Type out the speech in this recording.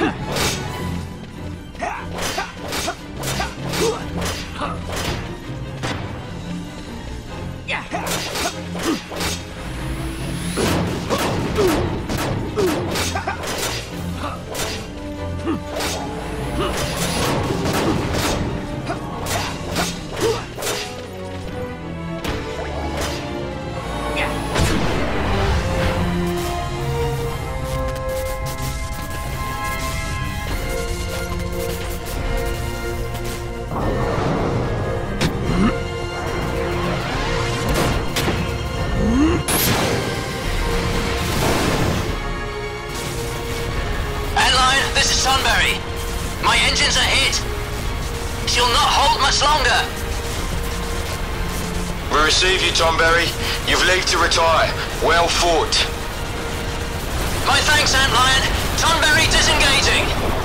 Huh! this is Tonberry. My engines are hit. She'll not hold much longer. We receive you, Tonberry. You've leave to retire. Well fought. My thanks, Ant Lion. Tonberry disengaging.